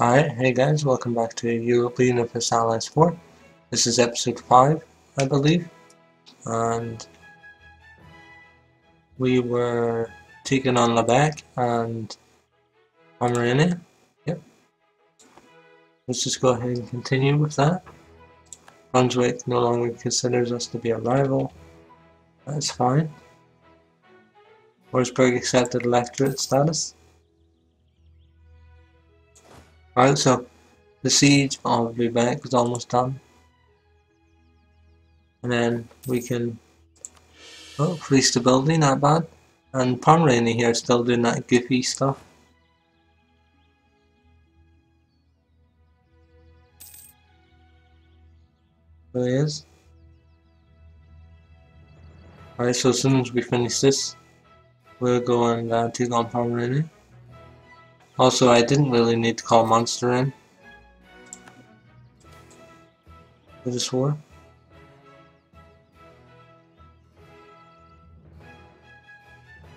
Alright, hey guys, welcome back to Europa Universalis Allies 4. This is episode 5, I believe. And we were taking on Lubeck and Pomerania. Yep. Let's just go ahead and continue with that. Brunswick no longer considers us to be a rival. That's fine. Wurzburg accepted electorate status. Right, so the siege of Lubeck is almost done. And then we can oh, free stability, not bad. And Pomerania here still doing that goofy stuff. There he is. Alright, so as soon as we finish this, we'll go and uh, take on Pomerania. Also, I didn't really need to call Munster in. For this war.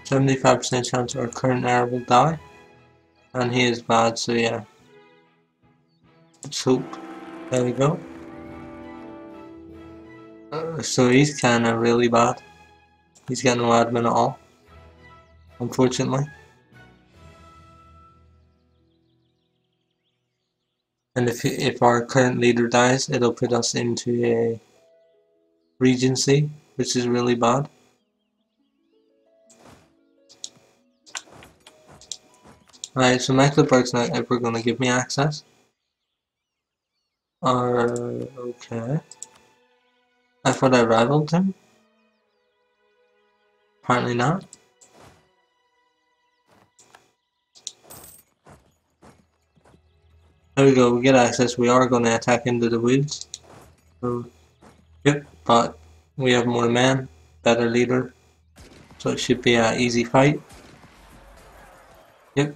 Seventy-five percent chance our current heir will die. And he is bad, so yeah. Let's hope. There we go. Uh, so he's kinda really bad. He's got no admin at all. Unfortunately. And if, if our current leader dies, it'll put us into a regency, which is really bad. Alright, so Mecklenburg's not ever going to give me access. Or, okay. I thought I rivaled him. Apparently not. There we go, we get access. We are going to attack into the woods. So, yep, but we have more men, better leader. So it should be an easy fight. Yep.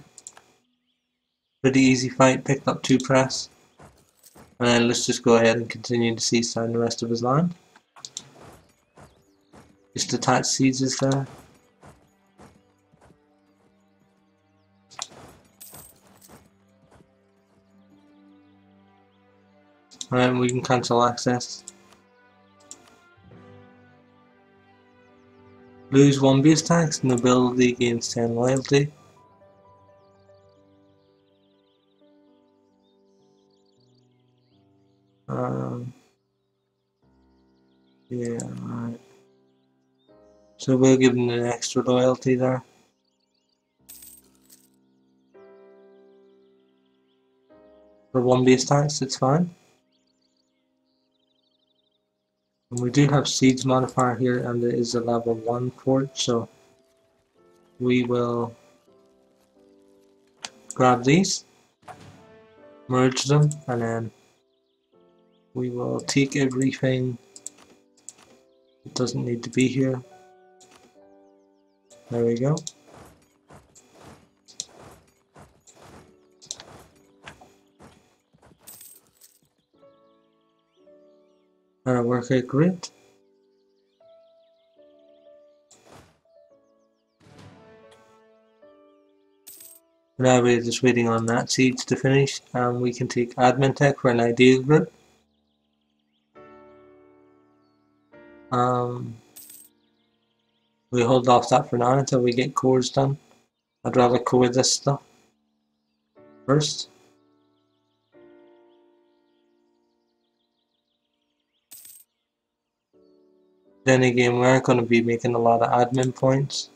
Pretty easy fight, picked up two press. And then let's just go ahead and continue to seize down the rest of his land. Just attach sieges there. Alright, we can cancel access. Lose 1 base tax, nobility gains 10 loyalty. Um, yeah, alright. So we'll give them an extra loyalty there. For one base tax, it's fine. We do have seeds modifier here and it is a level 1 fort so we will grab these merge them and then we will take everything it doesn't need to be here. There we go worker grid. Now we're just waiting on that siege to finish and we can take admin tech for an ideal group. Um, we hold off that for now until we get cores done. I'd rather core this stuff first. Then again, we aren't going to be making a lot of admin points.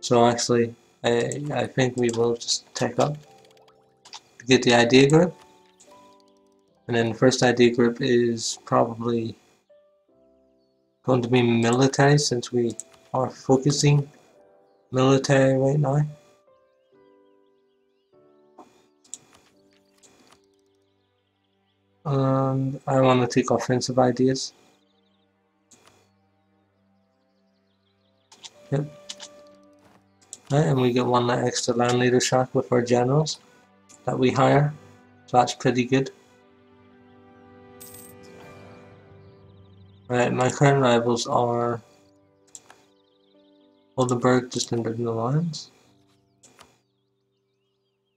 So actually, I, I think we will just take up to get the idea group. And then the first idea group is probably going to be military since we are focusing military right now. And I want to take offensive ideas. Yep. Right, and we get one extra land leader shock with our generals that we hire. So that's pretty good. Right, my current rivals are Oldenburg just under the lines.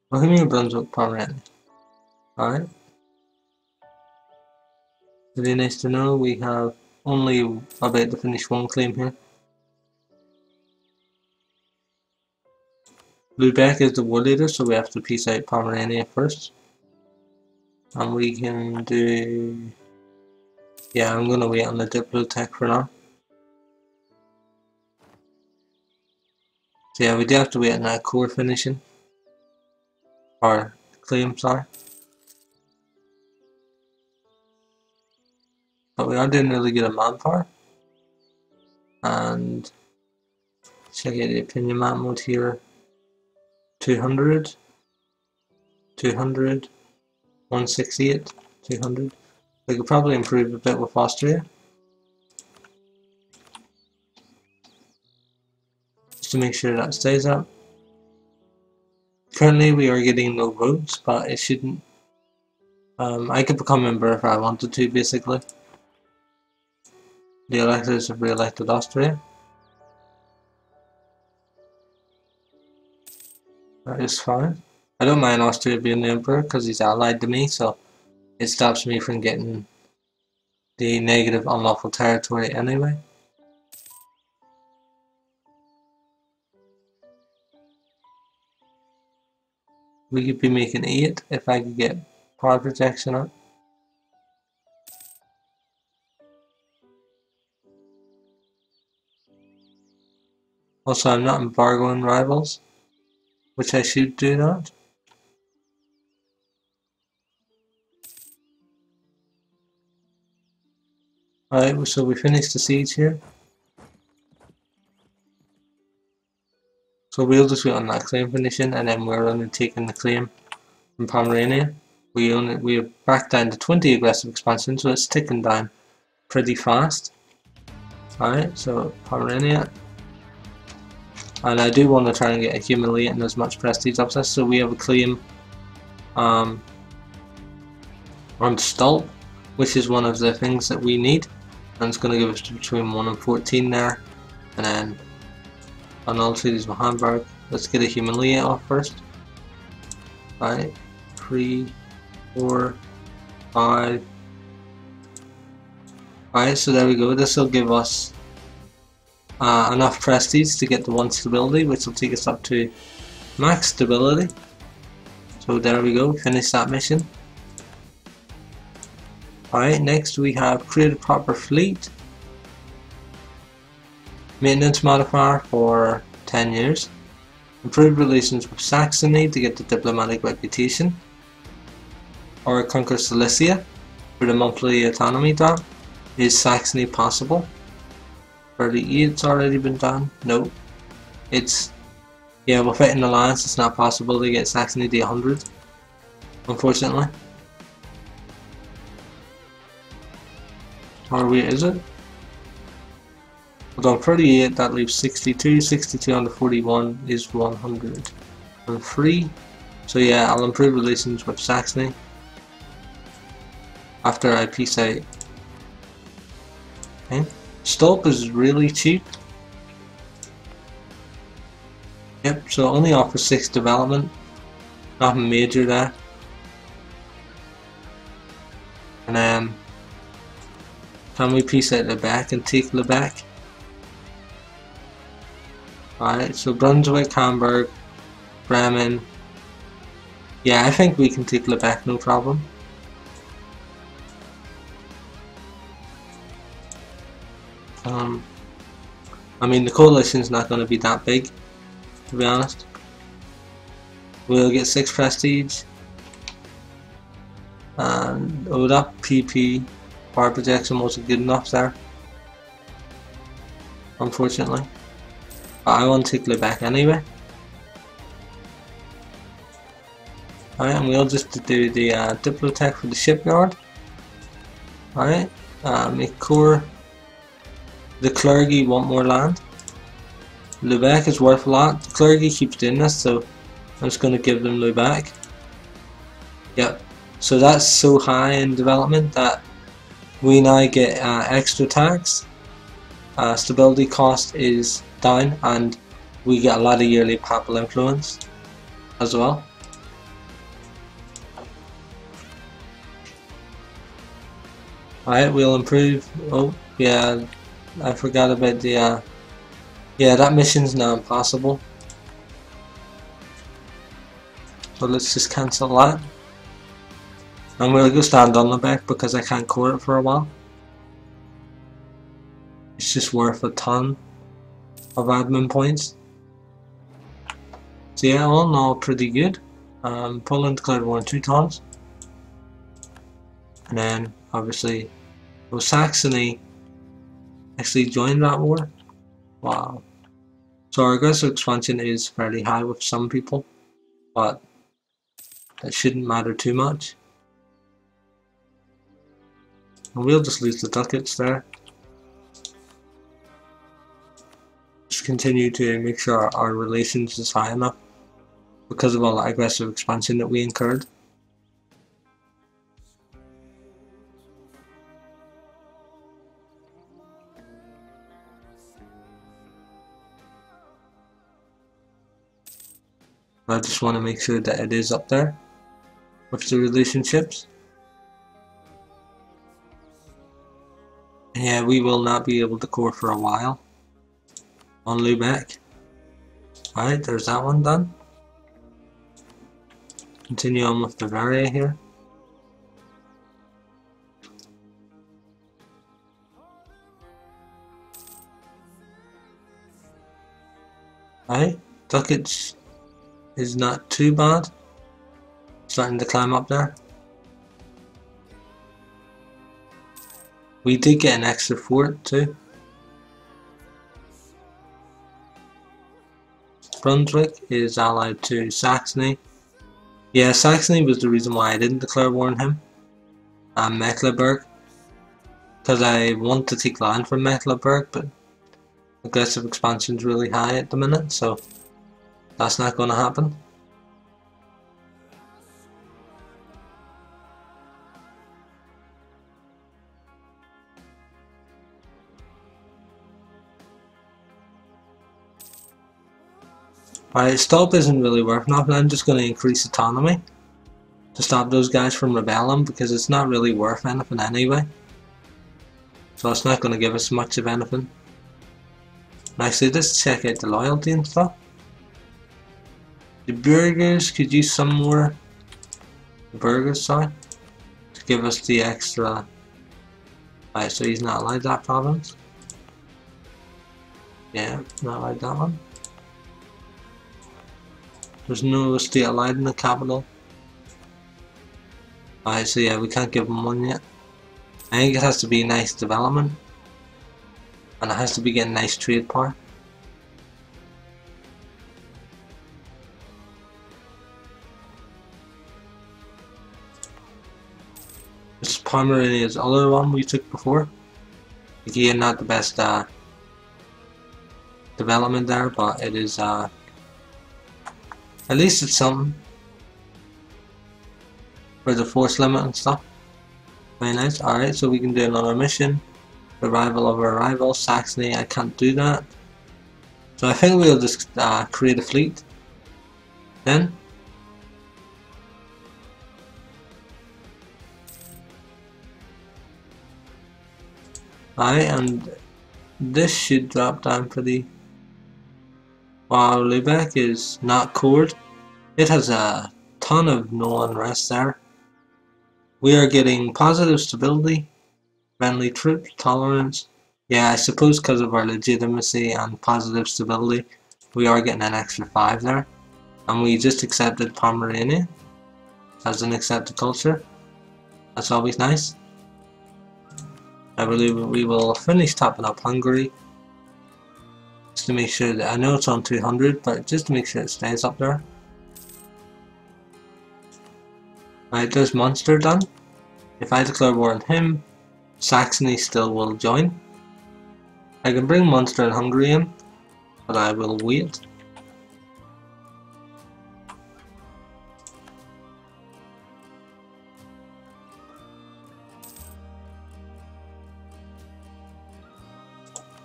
Bohemia Brunswick Pomerania. Alright. Really nice to know we have only about to finish one claim here. Lubeck is the war leader, so we have to peace out Pomerania first. And we can do... Yeah, I'm gonna wait on the Diplotech for now. So yeah, we do have to wait on that core finishing. Or claim, sorry. But we are doing really good at manpower. And check out the opinion map mode here. 200, 200, 168, 200. We could probably improve a bit with Austria. Just to make sure that stays up. Currently we are getting no votes, but it shouldn't. Um, I could become a member if I wanted to, basically. The electors have re-elected Austria. That is fine. I don't mind Austria being the emperor because he's allied to me, so it stops me from getting the negative unlawful territory anyway. We could be making 8 if I could get power projection up. Also, I'm not embargoing rivals, which I should do that. Alright, so we finished the siege here. So we'll just wait on that claim finishing and then we're only taking the claim from Pomerania. We only we're back down to 20 aggressive expansion, so it's ticking down pretty fast. Alright, so Pomerania and I do want to try and get accumulating as much prestige upsets so we have a claim um, on Stolp which is one of the things that we need and it's going to give us between 1 and 14 there and then on all cities with Hamburg let's get a humiliate off first Five, three, four, five. Alright, so there we go. This will give us uh, enough prestige to get the one stability which will take us up to max stability. So there we go finish that mission. Alright next we have create a proper fleet. Maintenance modifier for 10 years. Improve relations with Saxony to get the diplomatic reputation. Or conquer Silesia for the monthly autonomy drop. Is Saxony possible 38 it's already been done. No. It's yeah, it in alliance it's not possible to get Saxony to 100. Unfortunately. Or is it? Hold on, 38, that leaves 62, 62 under 41 is 103. So yeah, I'll improve relations with Saxony after I peace out. Okay. Stolp is really cheap. Yep, so only offers 6 development. Nothing major there. And um, can we piece out Lubeck and take Lubeck? Alright, so Brunswick, Hamburg, Bremen. Yeah, I think we can take Lubeck, no problem. Um, I mean, the coalition's not going to be that big, to be honest. We'll get 6 prestige. And oh, that PP power projection wasn't good enough there. Unfortunately. But I want to take back anyway. Alright, and we'll just do the uh, Diplotech for the shipyard. Alright, uh, make core the clergy want more land. Lubeck is worth a lot. The clergy keeps doing this, so I'm just going to give them Lubeck. Yep. So that's so high in development that we now get uh, extra tax. Uh, stability cost is down and we get a lot of yearly papal influence as well. Alright, we'll improve. Oh, yeah, I forgot about the, uh, yeah, that mission's now impossible. So let's just cancel that. I'm going to go stand on Lubeck because I can't core it for a while. It's just worth a ton of admin points. So yeah, all in all pretty good. Um, Poland declared war two times. And then obviously was Saxony actually joined that war. Wow. So our aggressive expansion is fairly high with some people, but that shouldn't matter too much. And we'll just lose the ducats there. Just continue to make sure our, our relations is high enough because of all the aggressive expansion that we incurred. I just want to make sure that it is up there with the relationships. Yeah, we will not be able to core for a while on Lubeck. Alright, there's that one done. Continue on with the Bavaria here. Alright, Ducats is not too bad. Starting to climb up there. We did get an extra fort too. Brunswick is allied to Saxony. Yeah, Saxony was the reason why I didn't declare war on him. And Mecklenburg. Because I want to take land from Mecklenburg, but aggressive expansion is really high at the minute, so that's not going to happen. Alright, stop isn't really worth nothing. I'm just going to increase autonomy to stop those guys from rebelling because it's not really worth anything anyway. So it's not going to give us much of anything. Actually, let's check out the loyalty and stuff. The burgers could use some more burgers, sorry, to give us the extra. Alright, so he's not like that province. Yeah, not like that one. There's no state allied in the capital. Alright, so yeah, we can't give him one yet. I think it has to be a nice development. And it has to be getting nice trade power. Pomerania's other one we took before. Again, not the best uh, development there, but it is uh, at least it's something for the force limit and stuff. Very nice. Alright, so we can do another mission. The arrival of our rival, Saxony. I can't do that. So I think we'll just uh, create a fleet. Then Alright, and this should drop down pretty while Lubeck is not cored. It has a ton of no unrest there. We are getting positive stability, friendly troops, tolerance. Yeah, I suppose because of our legitimacy and positive stability, we are getting an extra 5 there. And we just accepted Pomerania as an accepted culture. That's always nice. I believe we will finish topping up Hungary. Just to make sure that I know it's on 200 but just to make sure it stays up there. Right there's Munster done. If I declare war on him Saxony still will join. I can bring Munster and Hungary in but I will wait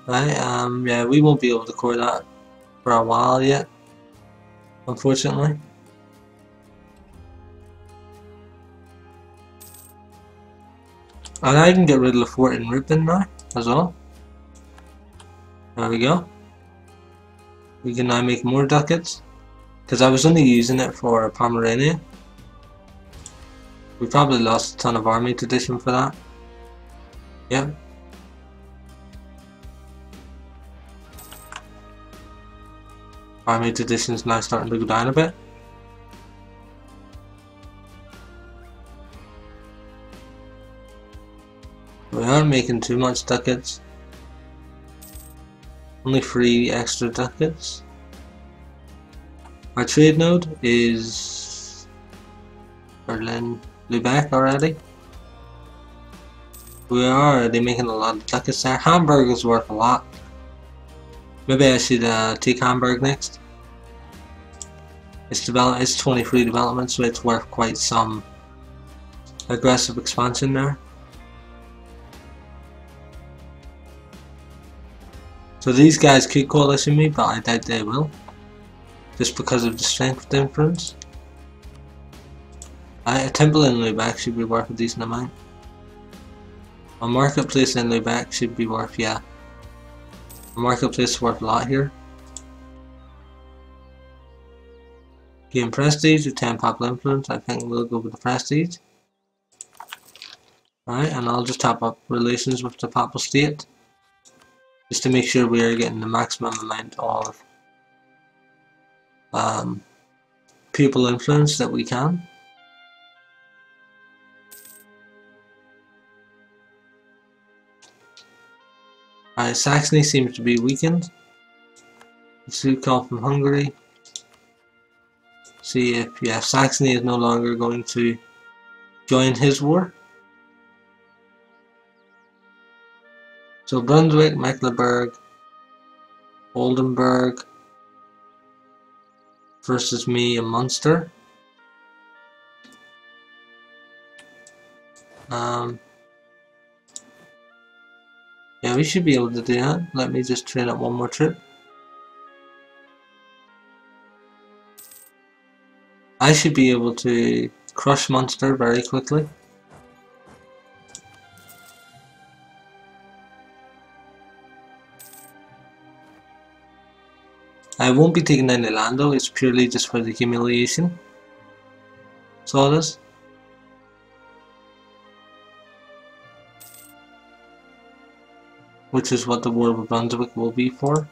Right, um, yeah, we won't be able to core that for a while yet, unfortunately. And I can get rid of fort in Ruppin now, as well. There we go. We can now make more ducats. Because I was only using it for Pomerania. We probably lost a ton of army tradition for that. Yep. Army tradition is now starting to go down a bit. We aren't making too much ducats. Only three extra ducats. Our trade node is Berlin, Lubeck already. We are already making a lot of ducats there. Hamburg is worth a lot. Maybe I should uh, take Hamburg next. It's develop it's 23 development, so it's worth quite some aggressive expansion there. So these guys could coalition me, but I doubt they will. Just because of the strength difference. I, a temple in Lubeck should be worth a decent amount. A marketplace in Lubeck should be worth, yeah. Marketplace is worth a lot here. Gain prestige with 10 papal influence, I think we'll go with the prestige. Alright, and I'll just top up relations with the papal state just to make sure we are getting the maximum amount of um, people influence that we can. Uh, Saxony seems to be weakened. Sukov from Hungary. See if yeah, Saxony is no longer going to join his war. So Brunswick, Mecklenburg, Oldenburg versus me and Munster. Um, yeah, we should be able to do that. Let me just train up one more trip. I should be able to crush Munster very quickly. I won't be taking any Lando, it's purely just for the humiliation. So it Which is what the War of Brunswick will be for.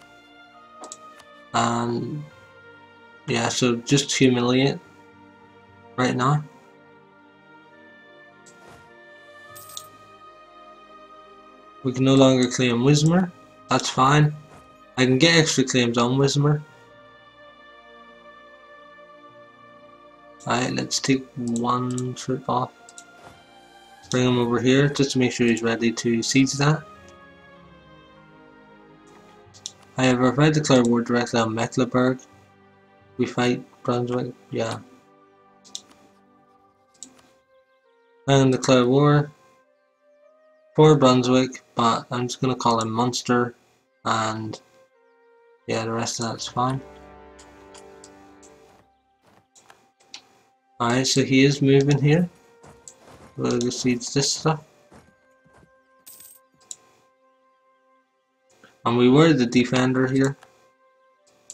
And yeah, so just humiliate right now. We can no longer claim Wismar, that's fine. I can get extra claims on Wismar. Alright, let's take one trip off. Bring him over here just to make sure he's ready to siege that. However, if I declare war directly on Mecklenburg, we fight Brunswick, yeah. I'm declare war for Brunswick, but I'm just gonna call him Munster and yeah, the rest of that's fine. Alright, so he is moving here. We'll see this stuff. And we were the defender here.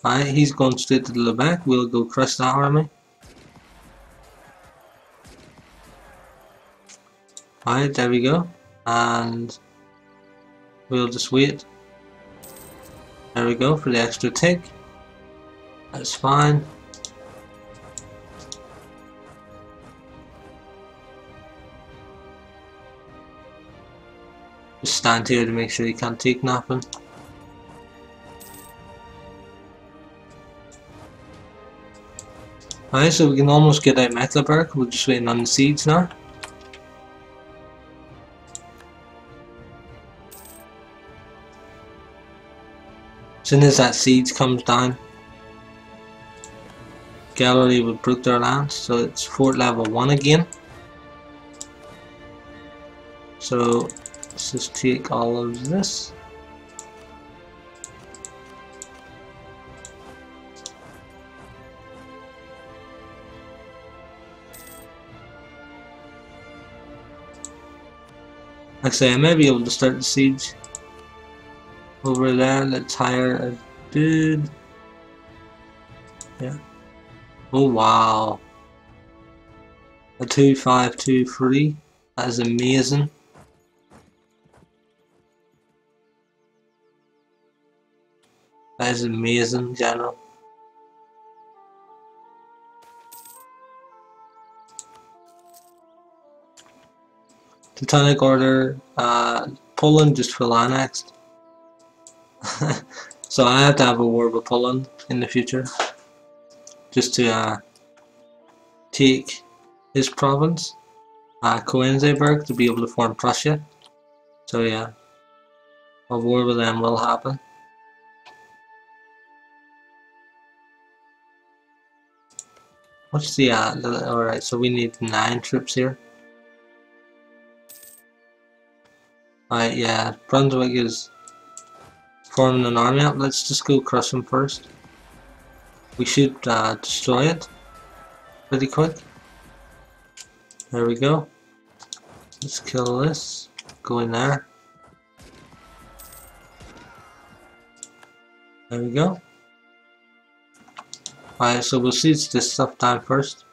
Alright, he's going straight to the back. We'll go crush that army. Alright, there we go. And we'll just wait. There we go for the extra tick. That's fine. Just stand here to make sure you can't take nothing. Alright, so we can almost get out Mecklenburg. We're just waiting on the seeds now. As soon as that siege comes down, Gallery will break their lands, so it's fort level 1 again. So let's just take all of this. Actually, I may be able to start the siege over there. Let's hire a dude. Yeah. Oh wow. A 2523. That is amazing. That is amazing, General. Teutonic Order, uh, Poland just fell annexed. so I have to have a war with Poland in the future. Just to uh, take his province, uh, Königsberg, to be able to form Prussia. So yeah, a war with them will happen. What's the, uh, alright, so we need 9 troops here. Alright, yeah, Brunswick is forming an army up. Let's just go crush them first. We should uh, destroy it pretty quick. There we go. Let's kill this. Go in there. There we go. Alright, so we'll siege this stuff down first.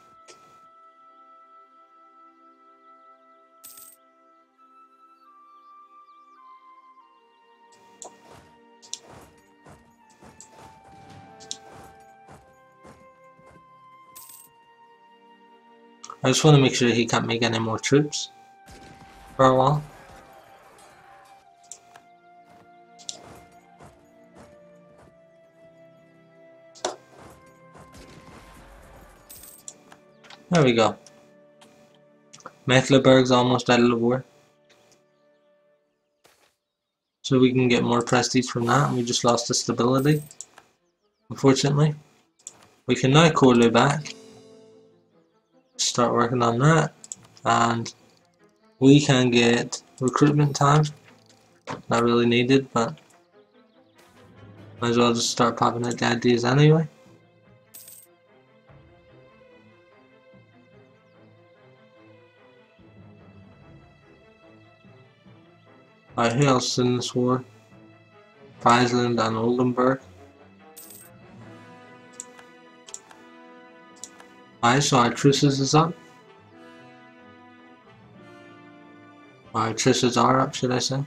I just want to make sure he can't make any more troops for a while. There we go. Mecklenburg's almost out of the war. So we can get more prestige from that, we just lost the stability. Unfortunately. We can now call it back. Start working on that. And we can get recruitment time. Not really needed, but might as well just start popping out the ideas anyway. Alright, who else in this war? Friesland and Oldenburg. Alright, so our truces is up. Our truces are up, should I say.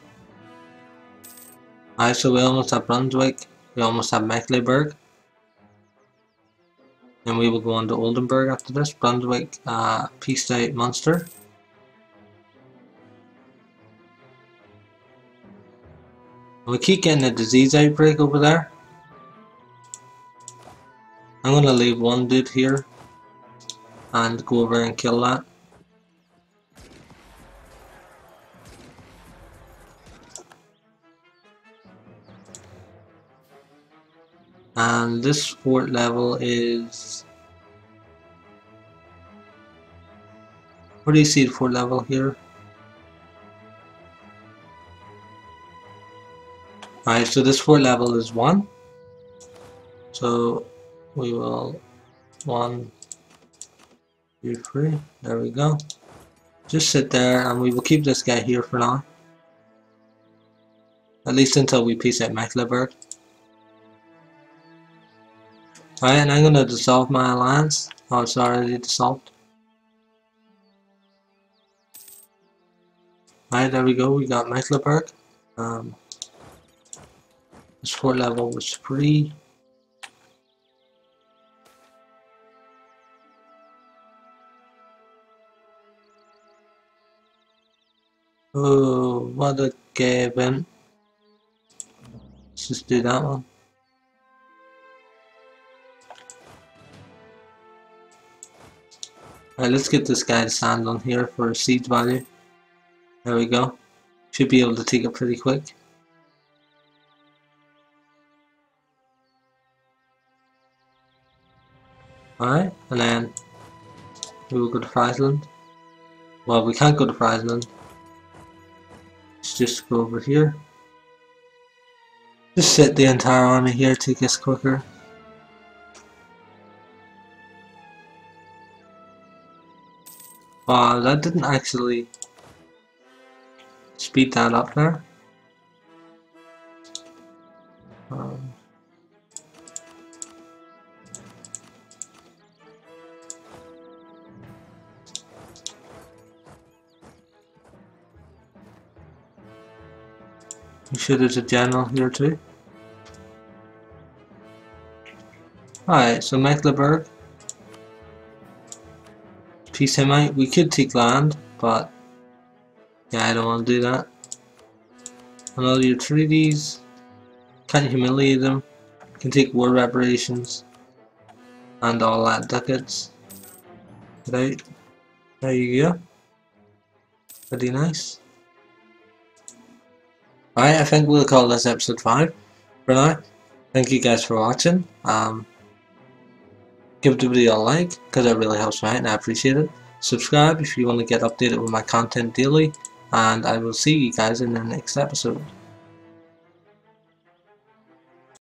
Alright, so we almost have Brunswick. We almost have Mecklenburg. And we will go on to Oldenburg after this. Brunswick, uh, peace out Munster. We keep getting a disease outbreak over there. I'm gonna leave one dude here and go over and kill that. And this fort level is... What do you see fort level here? Alright, so this fort level is 1. So we will 1, 2, 3, there we go. Just sit there and we will keep this guy here for now. At least until we peace out Mecklenburg. Alright, and I'm to dissolve my alliance. Oh, it's already dissolved. Alright, there we go. We got Mecklenburg. Um, this fort level was free. Oh, what a Gavin. Let's just do that one. Alright, let's get this guy to stand on here for a siege value. There we go. Should be able to take it pretty quick. Alright, and then we will go to Friesland. Well, we can't go to Friesland. Let's just go over here. Just set the entire army here, take us quicker. Wow, that didn't actually speed that up there. Um, You sure there's a general here too? Alright, so Mecklenburg. Peace him out. We could take land, but yeah, I don't want to do that. Another your treaties. Can't humiliate them. Can take war reparations. And all that ducats. Right. There you go. Pretty nice. Alright, I think we'll call this episode 5 for now. Thank you guys for watching. Um, give the video a like, because it really helps me out and I appreciate it. Subscribe if you want to get updated with my content daily. And I will see you guys in the next episode.